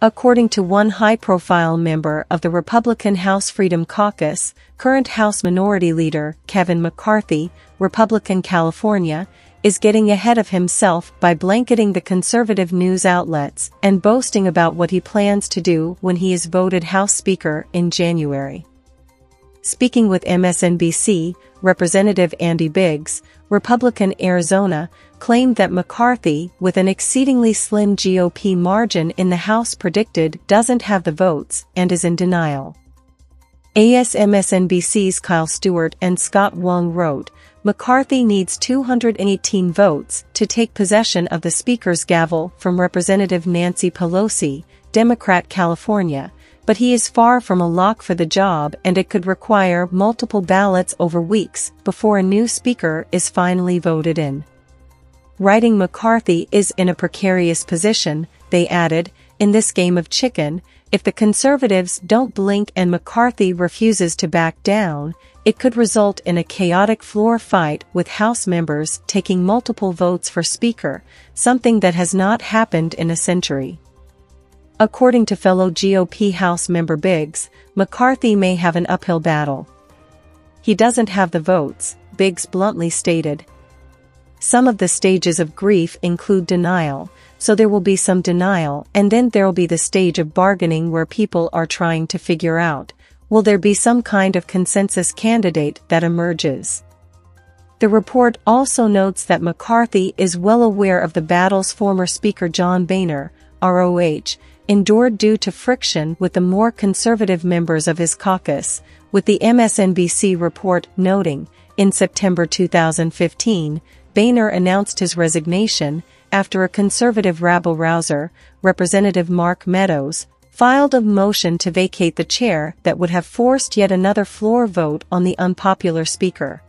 According to one high-profile member of the Republican House Freedom Caucus, current House Minority Leader Kevin McCarthy, Republican California, is getting ahead of himself by blanketing the conservative news outlets and boasting about what he plans to do when he is voted House Speaker in January. Speaking with MSNBC, Representative Andy Biggs, Republican Arizona, claimed that McCarthy, with an exceedingly slim GOP margin in the House predicted doesn't have the votes and is in denial. ASMSNBC's Kyle Stewart and Scott Wong wrote, McCarthy needs 218 votes to take possession of the Speaker's gavel from Representative Nancy Pelosi, Democrat California, but he is far from a lock for the job and it could require multiple ballots over weeks before a new Speaker is finally voted in. Writing McCarthy is in a precarious position, they added, in this game of chicken, if the conservatives don't blink and McCarthy refuses to back down, it could result in a chaotic floor fight with House members taking multiple votes for Speaker, something that has not happened in a century. According to fellow GOP House member Biggs, McCarthy may have an uphill battle. He doesn't have the votes, Biggs bluntly stated. Some of the stages of grief include denial, so there will be some denial and then there'll be the stage of bargaining where people are trying to figure out, will there be some kind of consensus candidate that emerges? The report also notes that McCarthy is well aware of the battles former Speaker John Boehner, ROH, endured due to friction with the more conservative members of his caucus, with the MSNBC report noting, in September 2015, Boehner announced his resignation after a conservative rabble-rouser, Representative Mark Meadows, filed a motion to vacate the chair that would have forced yet another floor vote on the unpopular speaker.